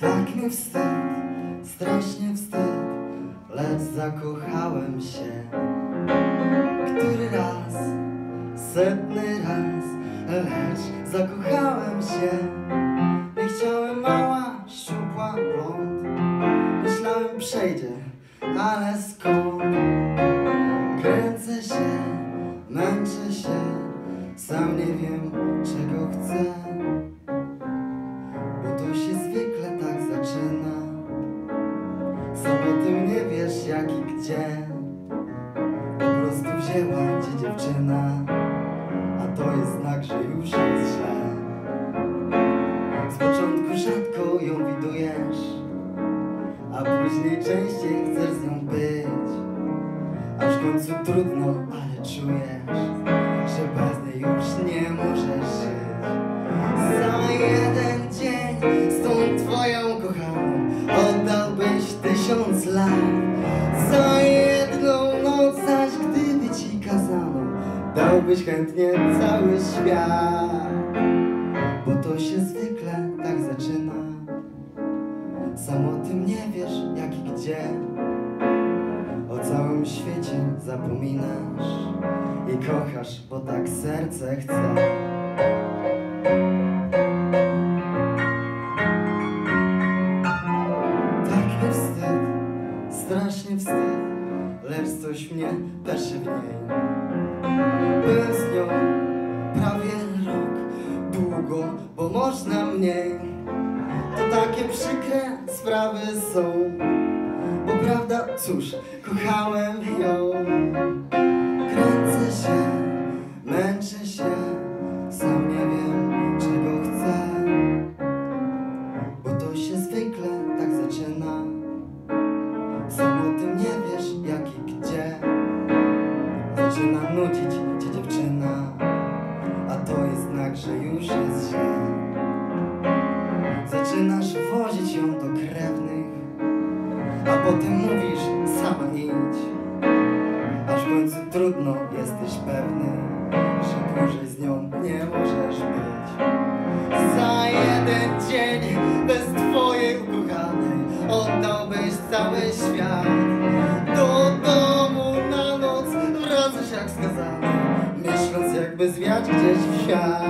Tak mi wstyd, strasznie wstyd, lecz zakochałem się. Który raz, setny raz, lecz zakochałem się. Nie chciałem mała, szczupła, blond. Myślałem przejdzie, ale skąd? Kręcę się, męczę się, sam nie wiem czego chcę. Po prostu wzięła cię dziewczyna, a to jest znak, że już jest źle. Z początku rzadko ją widujesz, a później częściej chcesz z nią być. Aż w końcu trudno, ale czujesz, że bez niej już nie możesz żyć. Za jeden dzień z tą twoją kochaną dałbyś chętnie cały świat. Bo to się zwykle tak zaczyna. Sam o tym nie wiesz jak i gdzie. O całym świecie zapominasz i kochasz, bo tak serce chce. Tak wstyd, strasznie wstyd, lecz coś mnie peszy w niej. To takie przykre sprawy są, bo prawda, cóż, kochałem ją. Kręcę się, męczę się, sam nie wiem czego chcę. Bo to się zwykle tak zaczyna. Sam o tym nie wiesz jak i gdzie. Zaczyna nudzić cię dziewczyna, a to jest znak, że już jest źle. Zaczynasz wozić ją do krewnych, a potem mówisz sama idź. Aż w końcu trudno jesteś pewny, że dłużej z nią nie możesz być. Za jeden dzień bez twojej ukochanej oddałbyś cały świat. Do domu na noc wracasz jak skazany, myśląc jakby zwiać gdzieś w świat.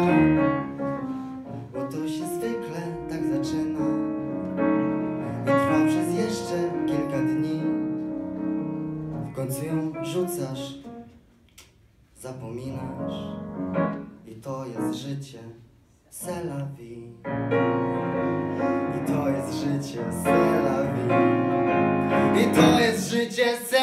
W końcu ją rzucasz, zapominasz i to jest życie. Vie. I to jest życie, vie. I to jest życie, c'est